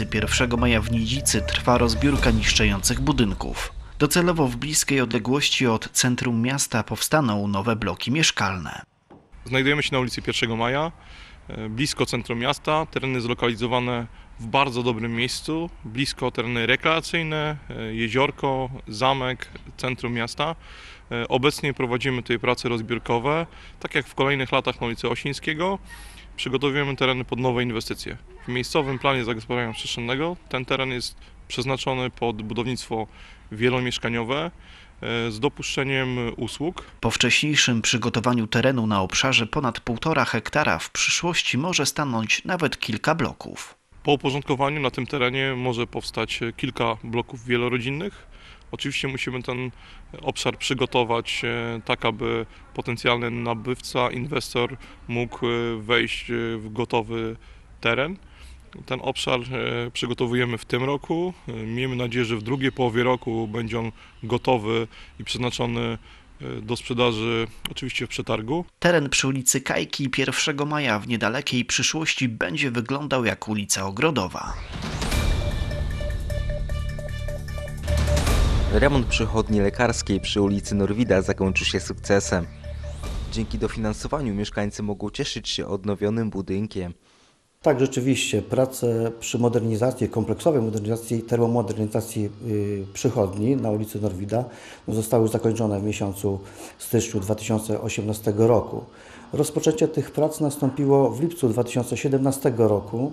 ulicy 1 Maja w Nidzicy trwa rozbiórka niszczejących budynków. Docelowo w bliskiej odległości od centrum miasta powstaną nowe bloki mieszkalne. Znajdujemy się na ulicy 1 Maja, e, blisko centrum miasta. Tereny zlokalizowane w bardzo dobrym miejscu, blisko tereny rekreacyjne, e, jeziorko, zamek, centrum miasta. E, Obecnie prowadzimy tutaj prace rozbiórkowe, tak jak w kolejnych latach na ulicy Osińskiego. Przygotowujemy tereny pod nowe inwestycje. W miejscowym planie zagospodarowania przestrzennego ten teren jest przeznaczony pod budownictwo wielomieszkaniowe e, z dopuszczeniem usług. Po wcześniejszym przygotowaniu terenu na obszarze ponad 1,5 hektara w przyszłości może stanąć nawet kilka bloków. Po uporządkowaniu na tym terenie może powstać kilka bloków wielorodzinnych. Oczywiście musimy ten obszar przygotować e, tak, aby potencjalny nabywca, inwestor mógł e, wejść e, w gotowy teren. Ten obszar przygotowujemy w tym roku. Miejmy nadzieję, że w drugiej połowie roku będzie on gotowy i przeznaczony do sprzedaży, oczywiście w przetargu. Teren przy ulicy Kajki 1 Maja w niedalekiej przyszłości będzie wyglądał jak ulica Ogrodowa. Remont przychodni lekarskiej przy ulicy Norwida zakończył się sukcesem. Dzięki dofinansowaniu mieszkańcy mogą cieszyć się odnowionym budynkiem. Tak, rzeczywiście, prace przy modernizacji, kompleksowej modernizacji, termomodernizacji y, przychodni na ulicy Norwida no, zostały zakończone w miesiącu styczniu 2018 roku. Rozpoczęcie tych prac nastąpiło w lipcu 2017 roku.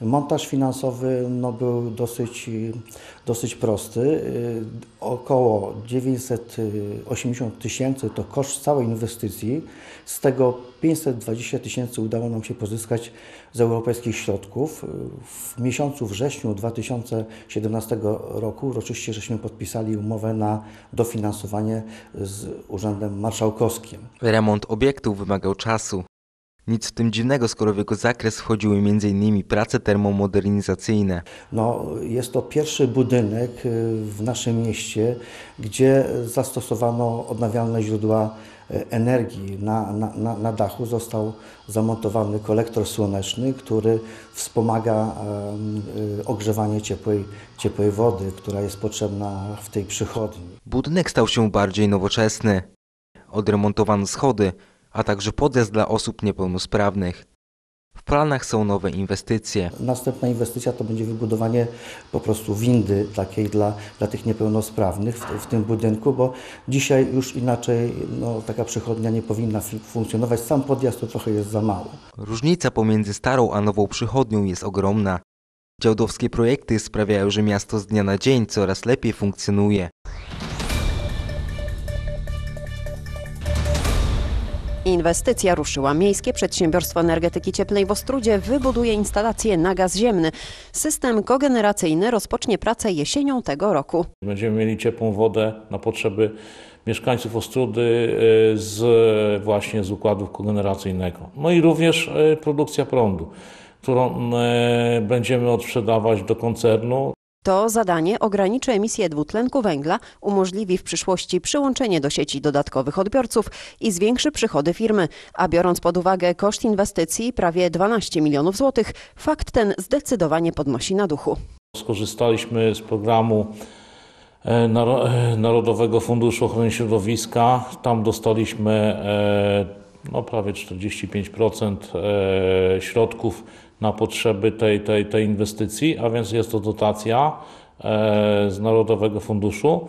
Montaż finansowy no, był dosyć, y, dosyć prosty. Y, Około 980 tysięcy to koszt całej inwestycji. Z tego 520 tysięcy udało nam się pozyskać z europejskich środków. W miesiącu wrześniu 2017 roku uroczyście żeśmy podpisali umowę na dofinansowanie z Urzędem Marszałkowskim. Remont obiektów wymagał czasu. Nic w tym dziwnego, skoro w jego zakres wchodziły m.in. prace termomodernizacyjne. No, jest to pierwszy budynek y, w naszym mieście, gdzie zastosowano odnawialne źródła y, energii. Na, na, na, dachu został zamontowany kolektor słoneczny, który wspomaga y, ogrzewanie ciepłej, ciepłej wody, która jest potrzebna w tej przychodni. Budynek stał się bardziej nowoczesny. Odremontowano schody, a także podjazd dla osób niepełnosprawnych. W planach są nowe inwestycje. Następna inwestycja to będzie wybudowanie po prostu windy takiej dla, dla tych niepełnosprawnych w, w tym budynku, bo dzisiaj już inaczej no, taka przychodnia nie powinna funkcjonować. Sam podjazd to trochę jest za mało. Różnica pomiędzy starą a nową przychodnią jest ogromna. Działdowskie projekty sprawiają, że miasto z dnia na dzień coraz lepiej funkcjonuje. Inwestycja ruszyła. Miejskie Przedsiębiorstwo Energetyki Cieplnej w Ostrudzie wybuduje instalację na gaz ziemny. System kogeneracyjny rozpocznie pracę jesienią tego roku. Będziemy mieli ciepłą wodę na potrzeby mieszkańców Ostrudy y, z właśnie z układu kogeneracyjnego. No i również y, produkcja prądu, którą y, będziemy odsprzedawać do koncernu. To zadanie ograniczy emisję dwutlenku węgla, umożliwi w przyszłości przyłączenie do sieci dodatkowych odbiorców i zwiększy przychody firmy. A biorąc pod uwagę koszt inwestycji prawie 12 milionów złotych, fakt ten zdecydowanie podnosi na duchu. Skorzystaliśmy z programu e, e, Narodowego Funduszu Ochrony Środowiska. Tam dostaliśmy e, no, prawie 45% e, środków na potrzeby tej, tej, tej inwestycji, a więc jest to dotacja e, z Narodowego Funduszu.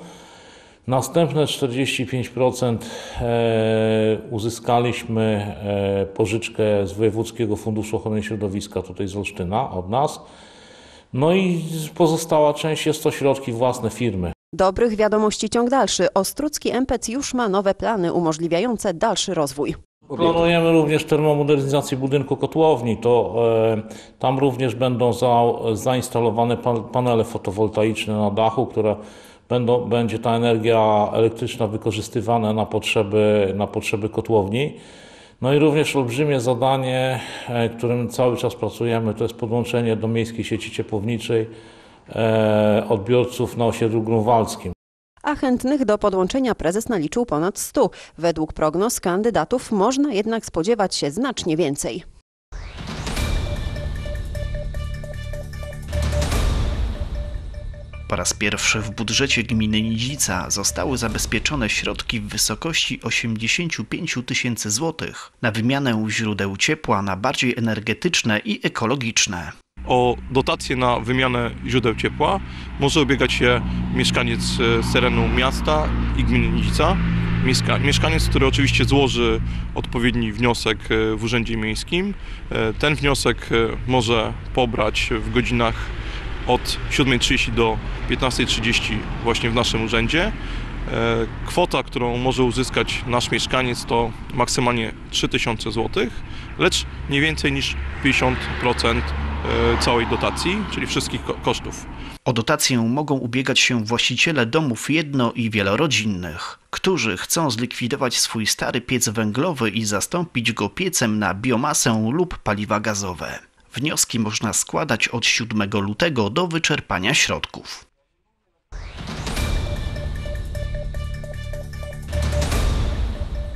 Następne 45% e, uzyskaliśmy e, pożyczkę z Wojewódzkiego Funduszu Ochrony Środowiska, tutaj z Olsztyna, od nas. No i pozostała część jest to środki własne firmy. Dobrych wiadomości ciąg dalszy. Ostrucki MPC już ma nowe plany umożliwiające dalszy rozwój. Planujemy również termomodernizację budynku kotłowni. To e, tam również będą za, zainstalowane pa, panele fotowoltaiczne na dachu, które będą, będzie ta energia elektryczna wykorzystywana na potrzeby, na potrzeby kotłowni. No i również olbrzymie zadanie, e, którym cały czas pracujemy, to jest podłączenie do miejskiej sieci ciepłowniczej e, odbiorców na osiedlu grunwaldzkim. A chętnych do podłączenia prezes naliczył ponad 100. Według prognoz kandydatów można jednak spodziewać się znacznie więcej. Po raz pierwszy w budżecie gminy Nidzica zostały zabezpieczone środki w wysokości 85 tysięcy złotych na wymianę źródeł ciepła na bardziej energetyczne i ekologiczne. O dotację na wymianę źródeł ciepła może ubiegać się mieszkaniec e, z terenu miasta i gminy Nidzica. Mieszka- Mieszkaniec, który oczywiście złoży odpowiedni wniosek e, w Urzędzie Miejskim. E, Ten wniosek e, może pobrać w godzinach od 7.30 do 15.30 właśnie w naszym urzędzie. E, Kwota, którą może uzyskać nasz mieszkaniec to maksymalnie 3000 zł, lecz nie więcej niż 50% e, całej dotacji, czyli wszystkich ko- kosztów. O dotację mogą ubiegać się właściciele domów jedno- i wielorodzinnych, którzy chcą zlikwidować swój stary piec węglowy i zastąpić go piecem na biomasę lub paliwa gazowe. Wnioski można składać od 7 lutego do wyczerpania środków.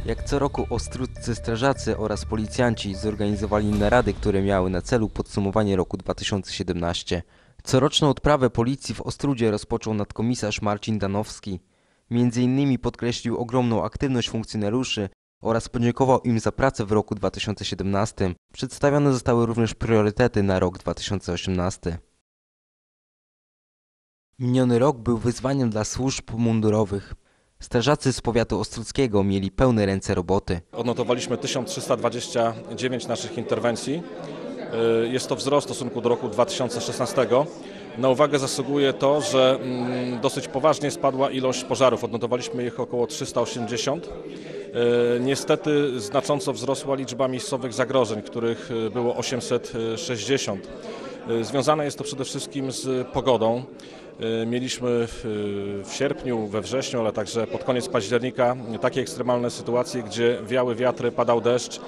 Jak co roku ostrudzcy strażacy oraz policjanci zorganizowali narady, które miały na celu podsumowanie roku 2017. Coroczną odprawę policji w Ostrudzie rozpoczął nadkomisarz Marcin Danowski. Między innymi podkreślił ogromną aktywność funkcjonariuszy oraz podziękował im za pracę w roku 2017. Przedstawione zostały również priorytety na rok 2018. Miniony rok był wyzwaniem dla służb mundurowych. Strażacy z powiatu ostruckiego mieli pełne ręce roboty. Odnotowaliśmy 1329 naszych interwencji. Y, Jest to wzrost w stosunku do roku 2016. Na uwagę zasługuje to, że mm, dosyć poważnie spadła ilość pożarów. Odnotowaliśmy ich około 380. Y, Niestety znacząco wzrosła liczba miejscowych zagrożeń, których y, było 860. Y, Związane jest to przede wszystkim z pogodą. Y, Mieliśmy w, w sierpniu, we wrześniu, ale także pod koniec października takie ekstremalne sytuacje, gdzie wiały wiatry, padał deszcz y,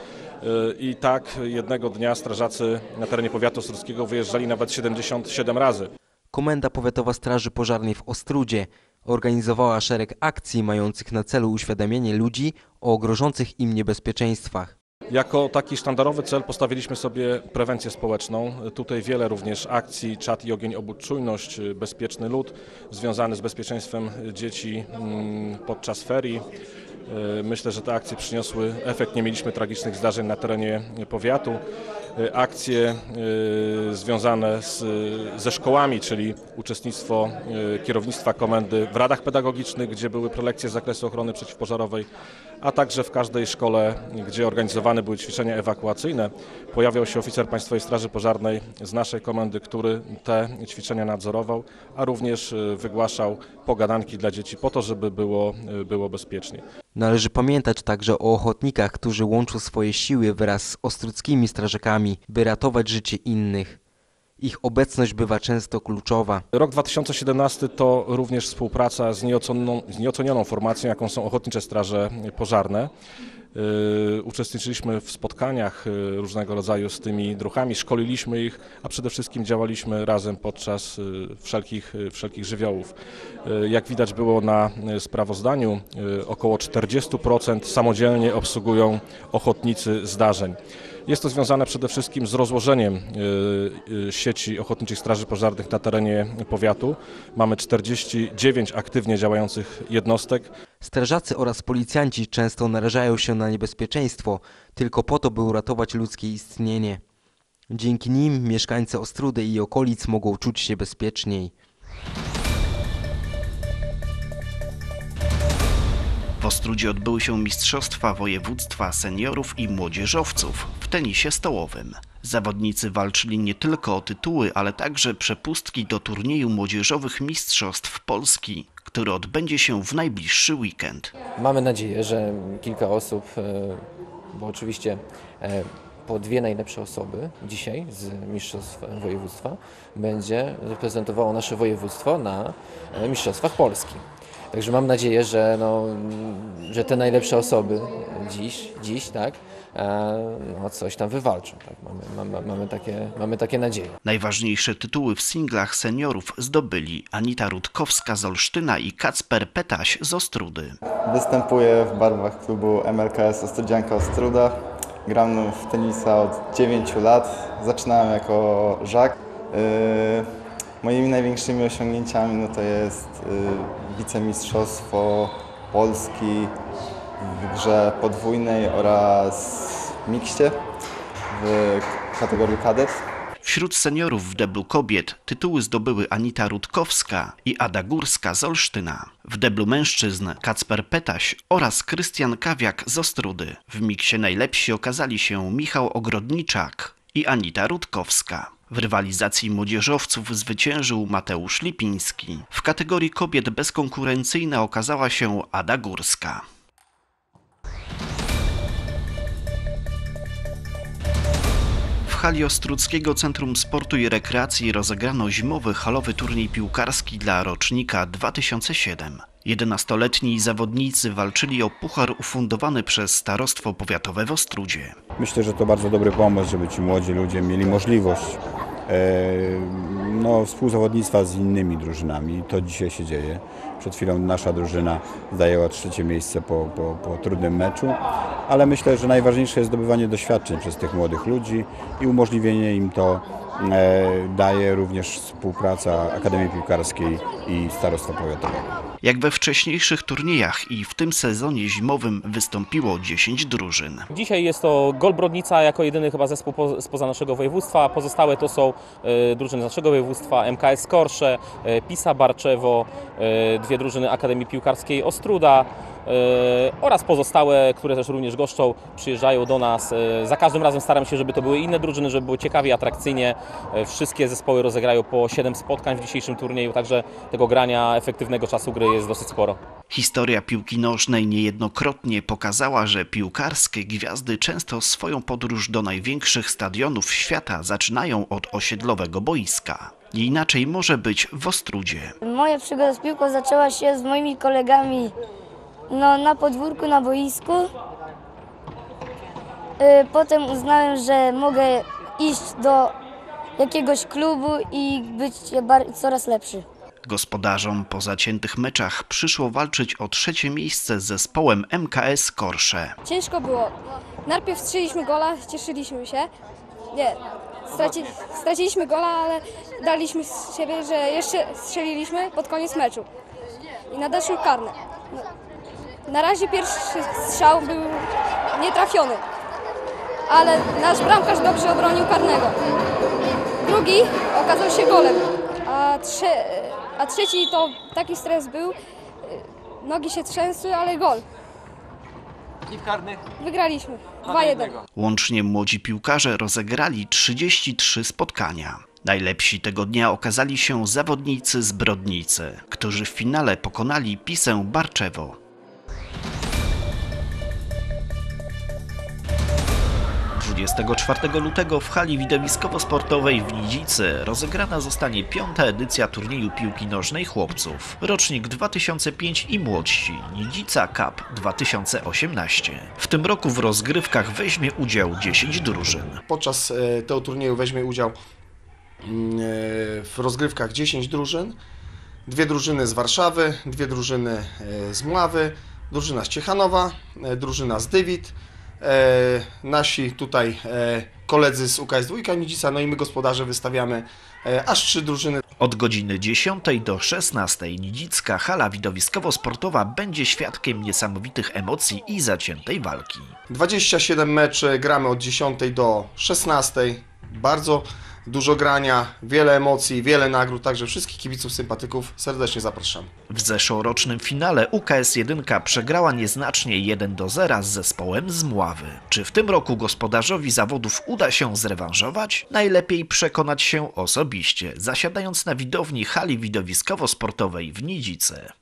i tak jednego dnia strażacy na terenie powiatu ostruckiego wyjeżdżali nawet 77 razy. Komenda Powiatowa Straży Pożarnej w Ostrudzie organizowała szereg akcji mających na celu uświadamianie ludzi o grożących im niebezpieczeństwach. Jako taki sztandarowy cel postawiliśmy sobie prewencję społeczną. Tutaj wiele również akcji, czat i ogień, obóz czujność, bezpieczny lud, związany z bezpieczeństwem dzieci mm, podczas ferii. Y, Myślę, że te akcje przyniosły efekt. Nie mieliśmy tragicznych zdarzeń na terenie powiatu. Y, Akcje y, związane z, ze szkołami, czyli uczestnictwo y, kierownictwa komendy w radach pedagogicznych, gdzie były prelekcje z zakresu ochrony przeciwpożarowej, a także w każdej szkole, gdzie organizowane były ćwiczenia ewakuacyjne, pojawiał się oficer Państwowej Straży Pożarnej z naszej komendy, który te ćwiczenia nadzorował, a również wygłaszał pogadanki dla dzieci po to, żeby było, było bezpiecznie. Należy pamiętać także o ochotnikach, którzy łączą swoje siły wraz z ostruckimi strażakami, by ratować życie innych. Ich obecność bywa często kluczowa. Rok 2017 to również współpraca z nieocenioną, z nieocenioną formacją, jaką są Ochotnicze Straże Pożarne. Yy, Uczestniczyliśmy w spotkaniach yy, różnego rodzaju z tymi druhami, szkoliliśmy ich, a przede wszystkim działaliśmy razem podczas yy, wszelkich, wszelkich żywiołów. Jak widać było na sprawozdaniu, około 40% samodzielnie obsługują ochotnicy zdarzeń. Jest to związane przede wszystkim z rozłożeniem y, y, sieci ochotniczych straży pożarnych na terenie powiatu. Mamy 49 aktywnie działających jednostek. Strażacy oraz policjanci często narażają się na niebezpieczeństwo tylko po to, by uratować ludzkie istnienie. Dzięki nim mieszkańcy Ostrudy i okolic mogą czuć się bezpieczniej. W Ostrudzie odbyły się Mistrzostwa Województwa Seniorów i Młodzieżowców w tenisie stołowym. Zawodnicy walczyli nie tylko o tytuły, ale także przepustki do turnieju młodzieżowych Mistrzostw Polski, który odbędzie się w najbliższy weekend. Mamy nadzieję, że kilka osób, e, bo oczywiście e, po dwie najlepsze osoby dzisiaj z Mistrzostw Województwa będzie reprezentowało nasze województwo na e, Mistrzostwach Polski. Także mam nadzieję, że, no, że te najlepsze osoby dziś, dziś tak, e, no, coś tam wywalczą. Tak? Mamy, mamy, mamy, takie, mamy takie nadzieje. Najważniejsze tytuły w singlach seniorów zdobyli Anita Rutkowska z Olsztyna i Kacper Petaś z Ostrudy. Występuję w barwach klubu MLKS Ostrudzianka Ostruda. Gram w tenisa od 9 lat. Zaczynałem jako żak. Yy, Moimi największymi osiągnięciami no to jest y, wicemistrzostwo Polski w grze podwójnej oraz mikście w kategorii kadet. Wśród seniorów w deblu kobiet tytuły zdobyły Anita Rutkowska i Ada Górska z Olsztyna. W deblu mężczyzn Kacper Petaś oraz Krystian Kawiak z Ostrudy. W miksie najlepsi okazali się Michał Ogrodniczak i Anita Rutkowska. W rywalizacji młodzieżowców zwyciężył Mateusz Lipiński. W kategorii kobiet bezkonkurencyjna okazała się Ada Górska. W hali Ostruckiego Centrum Sportu i Rekreacji rozegrano zimowy halowy turniej piłkarski dla rocznika 2007. 11-letni zawodnicy walczyli o puchar ufundowany przez Starostwo Powiatowe w Ostrudzie. Myślę, że to bardzo dobry pomysł, żeby ci młodzi ludzie mieli możliwość e, no, współzawodnictwa z innymi drużynami. To dzisiaj się dzieje. Przed chwilą nasza drużyna zajęła trzecie miejsce po, po, po trudnym meczu, ale myślę, że najważniejsze jest zdobywanie doświadczeń przez tych młodych ludzi i umożliwienie im to daje również współpraca Akademii Piłkarskiej i Starostwa Powiatowego. Jak we wcześniejszych turniejach i w tym sezonie zimowym wystąpiło 10 drużyn. Dzisiaj jest to Golbrodnica jako jedyny chyba zespół po, spoza naszego województwa. Pozostałe to są e, drużyny z naszego województwa, MKS Korsze, e, Pisa Barczewo, e, dwie drużyny Akademii Piłkarskiej Ostruda e, oraz pozostałe, które też również goszczą, przyjeżdżają do nas. E, Za każdym razem staram się, żeby to były inne drużyny, żeby było ciekawie, atrakcyjnie. E, Wszystkie zespoły rozegrają po 7 spotkań w dzisiejszym turnieju, także tego grania, efektywnego czasu gry jest dosyć sporo. Historia piłki nożnej niejednokrotnie pokazała, że piłkarskie gwiazdy często swoją podróż do największych stadionów świata zaczynają od osiedlowego boiska. Nie inaczej może być w Ostrudzie. Moja przygoda z piłką zaczęła się z moimi kolegami no, na podwórku, na boisku. Y, Potem uznałem, że mogę iść do jakiegoś klubu i być coraz lepszy. Gospodarzom po zaciętych meczach przyszło walczyć o trzecie miejsce z zespołem MKS Korsze. Ciężko było. Najpierw strzeliliśmy gola, cieszyliśmy się. Nie, straci, straciliśmy gola, ale daliśmy z siebie, że jeszcze strzeliliśmy pod koniec meczu. I nadeszły karne. No, na razie pierwszy strzał był nietrafiony, ale nasz bramkarz dobrze obronił karnego. Drugi okazał się golem, a, trze, a trzeci to taki stres był. Nogi się trzęsły, ale gol. Wygraliśmy. 2-1. Łącznie młodzi piłkarze rozegrali 33 spotkania. Najlepsi tego dnia okazali się zawodnicy z Brodnicy, którzy w finale pokonali Pisę Barczewo. 24 lutego w hali widowiskowo-sportowej w Nidzicy rozegrana zostanie piąta edycja turnieju piłki nożnej chłopców. Rocznik 2005 i młodsi Nidzica Cup 2018. W tym roku w rozgrywkach weźmie udział 10 drużyn. Podczas e, tego turnieju weźmie udział mm, e, w rozgrywkach 10 drużyn. Dwie drużyny z Warszawy, dwie drużyny e, z Mławy, drużyna z Ciechanowa, drużyna z Dywit, nasi tutaj e, koledzy z UKS Dwójka Nidzica, no i my gospodarze wystawiamy e, aż trzy drużyny. Od godziny 10 do 16 Nidzicka hala widowiskowo-sportowa będzie świadkiem niesamowitych emocji i zaciętej walki. 27 meczy, gramy od 10 do 16. Bardzo dużo grania, wiele emocji, wiele nagród, także wszystkich kibiców, sympatyków serdecznie zapraszam. W zeszłorocznym finale UKS 1 przegrała nieznacznie 1 do 0 z zespołem z Mławy. Czy w tym roku gospodarzowi zawodów uda się zrewanżować? Najlepiej przekonać się osobiście, zasiadając na widowni hali widowiskowo-sportowej w Nidzicy.